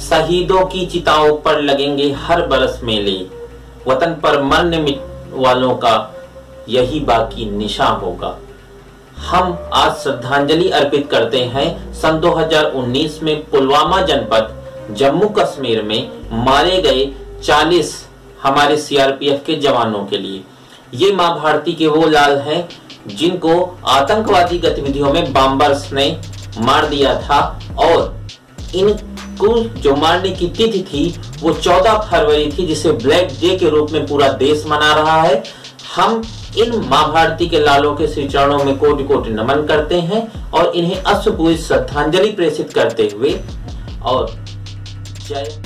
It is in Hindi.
शहीदों की चिताओं पर लगेंगे हर बरस मेले। वतन पर मरने वालों का यही बाकी निशा होगा। हम आज श्रद्धांजलि अर्पित करते हैं सन 2019 में पुलवामा जनपद जम्मू कश्मीर में मारे गए 40 हमारे सीआरपीएफ के जवानों के लिए। ये माँ भारती के वो लाल हैं, जिनको आतंकवादी गतिविधियों में बॉम्बर्स ने मार दिया था और इनको जो मारने की तिथि थी, वो 14 फरवरी थी, जिसे ब्लैक डे के रूप में पूरा देश मना रहा है। हम इन माँ भारती के लालों के श्री चरणों में कोटि कोटि नमन करते हैं और इन्हें अश्वपूज श्रद्धांजलि प्रेषित करते हुए और जय